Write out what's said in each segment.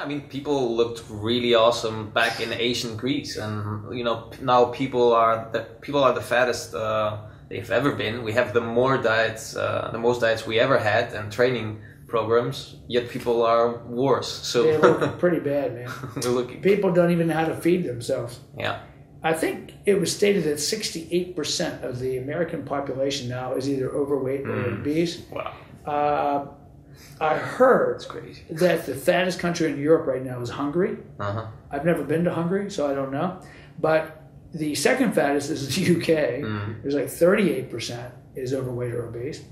Yeah, I mean, people looked really awesome back in ancient Greece, and you know now people are the people are the fattest uh, they've ever been. We have the more diets, uh, the most diets we ever had, and training programs. Yet people are worse. So They look pretty bad, man. People don't even know how to feed themselves. Yeah, I think it was stated that 68% of the American population now is either overweight or Mm. obese. wow, Uh, I heard it's crazy. that the fattest country in Europe right now is Hungary. Uh huh. I've never been to Hungary, so I don't know. But the second fattest is the UK. Mm. There's like 38% is overweight or obese.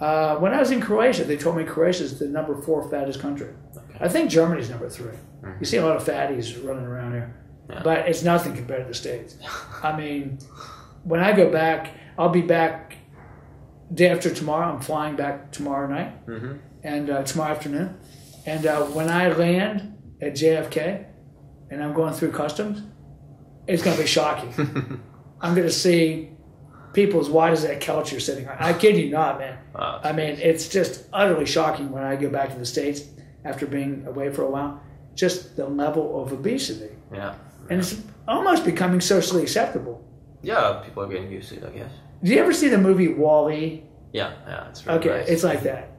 Uh, when I was in Croatia, they told me Croatia is the number four fattest country. I think Germany's number 3 You see a lot of fatties running around here, Yeah. but it's nothing compared to the States. I mean, when I go back, I'll be back day after tomorrow. I'm flying back tomorrow night hmm and uh, tomorrow afternoon. And uh, when I land at JFK and I'm going through customs, it's going to be shocking. I'm going to see people as wide as that couch you're sitting on. I kid you not, man. Wow. I mean, it's just utterly shocking when I go back to the States after being away for a while. Just the level of obesity. Yeah. And it's almost becoming socially acceptable. Yeah, people are getting used to it, I guess. Did you ever see the movie Wall-E? Yeah, yeah, it's really Okay, nice. it's like that.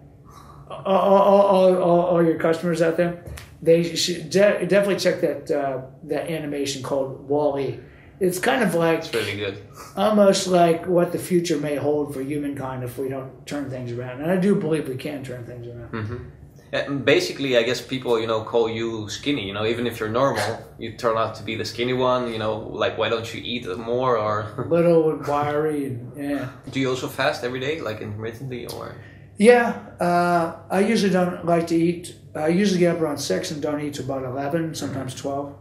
All, all, all, all, all your customers out there, they should de- definitely check that uh, that animation called Wall-E. It's kind of like It's really good. almost like what the future may hold for humankind if we don't turn things around. And I do believe we can turn things around. And basically, I guess people, you know, call you skinny. You know, even if you're normal, you turn out to be the skinny one. You know, like why don't you eat more? Or Little and wiry, and yeah, do you also fast every day, like intermittently, or? yeah. Uh, I usually don't like to eat. I usually get up around six and don't eat till about eleven, sometimes twelve.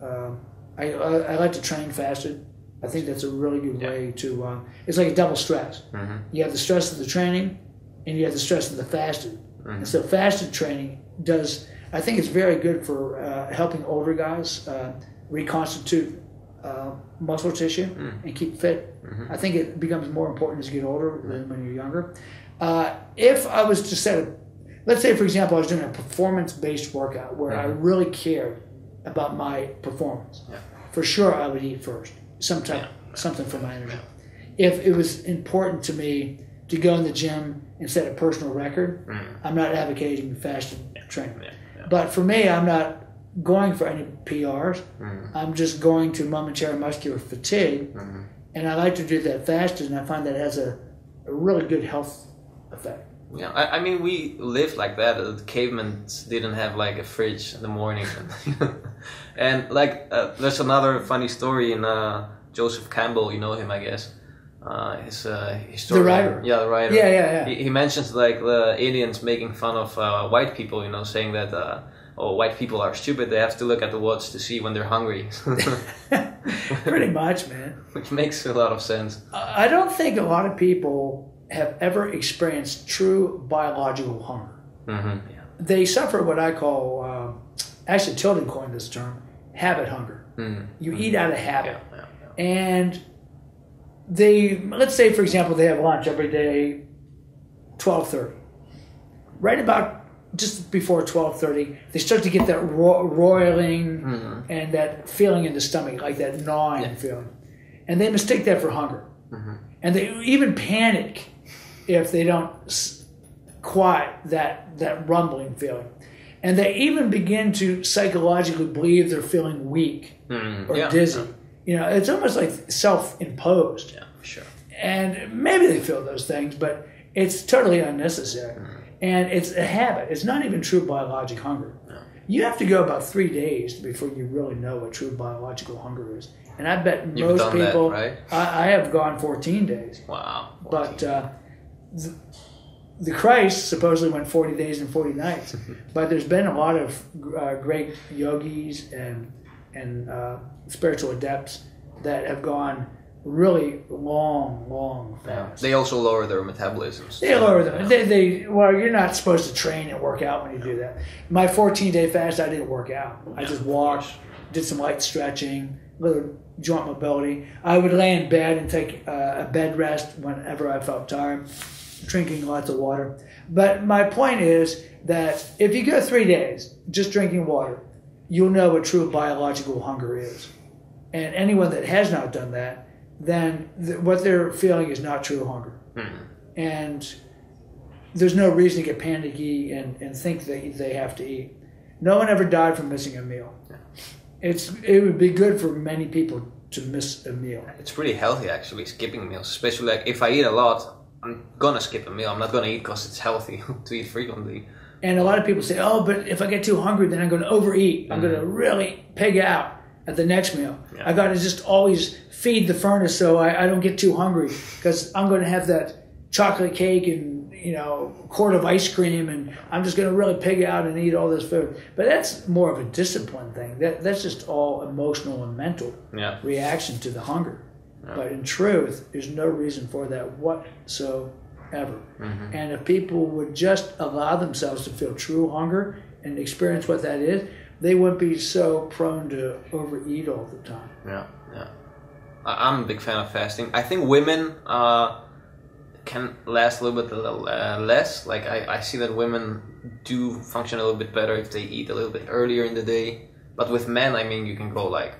Um, I, I I like to train fasted. I think that's a really good Yeah. way to. Uh, it's like a double stress. Mhm. You have the stress of the training, and you have the stress of the fasted. Mhm. So fasted training does. I think it's very good for uh, helping older guys uh, reconstitute uh, muscle tissue and keep fit. I think it becomes more important as you get older than when you're younger. Uh, if I was to set a, let's say for example, I was doing a performance-based workout where I really cared about my performance. Yeah. For sure, I would eat first, sometime, Yeah. something for my energy. If it was important to me to go in the gym and set a personal record, I'm not advocating fasted training. Yeah, yeah. But for me, I'm not going for any PRs. Mhm. I'm just going to momentary muscular fatigue, Mhm. and I like to do that fasted, and I find that has a, a really good health effect. Yeah, I, I mean, we lived like that. The cavemen didn't have like a fridge in the morning, and like uh, there's another funny story in uh, Joseph Campbell. You know him, I guess. Uh, his uh, historian. writer? Yeah, the writer. Yeah, yeah, yeah. He, he mentions like the Indians making fun of uh, white people. You know, saying that. Uh, Oh, white people are stupid. They have to look at the watch to see when they're hungry, Pretty much, man. which makes a lot of sense. I don't think a lot of people have ever experienced true biological hunger. hmm Yeah. They suffer what I call, uh, actually, Tilden coined this term, habit hunger. Mm. You eat out of habit. Yeah, yeah. and they let's say for example they have lunch every day 12.30 right about just before 12.30 they start to get that ro- roiling and that feeling in the stomach like that gnawing Yeah. feeling. And they mistake that for hunger. And they even panic if they don't s- quiet that that rumbling feeling. And they even begin to psychologically believe they're feeling weak Mm, or yeah, dizzy. You know, it's almost like self-imposed, Yeah, sure. and maybe they feel those things, but it's totally unnecessary, and it's a habit. It's not even true biologic hunger. You have to go about three days before you really know what true biological hunger is, and I bet You've most done that, people. right? I, I have gone 14 days, Wow. but uh, the, the Christ supposedly went 40 days and 40 nights. but there's been a lot of uh, great yogis and and uh, spiritual adepts that have gone really long, long Yeah. They also lower their metabolisms. They lower them. Yeah. They, they well, you're not supposed to train and work out when you do that. My 14 day fast, I didn't work out. I just walked, did some light stretching, little joint mobility. I would lay in bed and take uh, a bed rest whenever I felt tired. drinking lots of water. But my point is that if you go three days just drinking water, you'll know what true biological hunger is. And anyone that has not done that, then th- what they're feeling is not true hunger. Hmm. And there's no reason to get panicky and, and think that they have to eat. No one ever died from missing a meal. It's it would be good for many people to miss a meal. It's pretty healthy actually, skipping meals. Especially like if I eat a lot, I'm gonna skip a meal. I'm not gonna eat because it's healthy to eat frequently. And a lot of people say, "Oh, but if I get too hungry, then I'm going to overeat. I'm going to mm-hmm. really pig out at the next meal. I got to just always feed the furnace so I, I don't get too hungry because I'm going to have that chocolate cake and you know quart of ice cream, and I'm just going to really pig out and eat all this food." But that's more of a discipline thing. That that's just all emotional and mental Yeah. reaction to the hunger. But in truth, there's no reason for that whatsoever. And if people would just allow themselves to feel true hunger and experience what that is, they wouldn't be so prone to overeat all the time. Yeah, yeah. I'm a big fan of fasting. I think women uh, can last a little bit uh, less. Like I, I see that women do function a little bit better if they eat a little bit earlier in the day. But with men, I mean, you can go like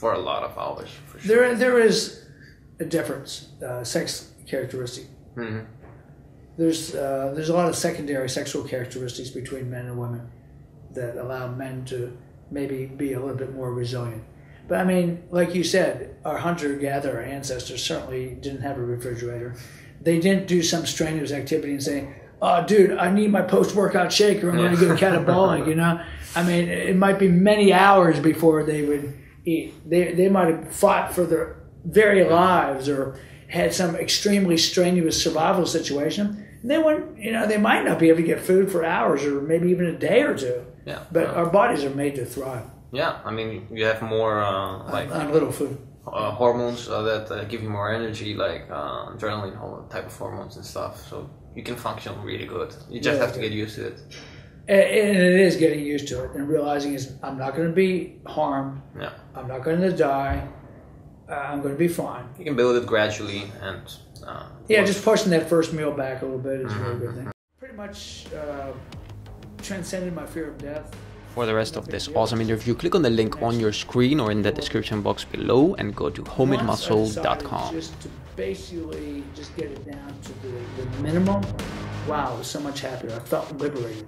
for a lot of hours for sure. There, there is a difference, uh, sex characteristic. Mhm. There's, uh, there's a lot of secondary sexual characteristics between men and women that allow men to maybe be a little bit more resilient. But I mean, like you said, our hunter-gatherer ancestors certainly didn't have a refrigerator. They didn't do some strenuous activity and say, "Oh, dude, I need my post-workout shake, or I'm going to get a catabolic." You know, I mean, it might be many hours before they would eat. They they might have fought for their very lives or had some extremely strenuous survival situation. They wouldn't, you know, they might not be able to get food for hours or maybe even a day or two. Yeah. But our bodies are made to thrive Yeah, I mean, you have more uh, like on little food. uh, hormones uh, that uh, give you more energy, like uh, adrenaline, all type of hormones and stuff. So you can function really good. You just Yeah. have to get used to it. And and it is getting used to it and realizing is I'm not going to be harmed. Yeah, I'm not going to die. Uh, I'm going to be fine. you can build it gradually and. Uh, Yeah, work. just pushing that first meal back a little bit is a really good thing. Pretty much uh, transcended my fear of death. For the rest of this awesome interview, click on the link on your screen or in the description box below and go to Once I decided homemademuscle.com. Just to basically just get it down to the, the minimum. Wow, I was so much happier. I felt liberated.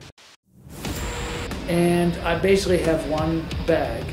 And I basically have one bag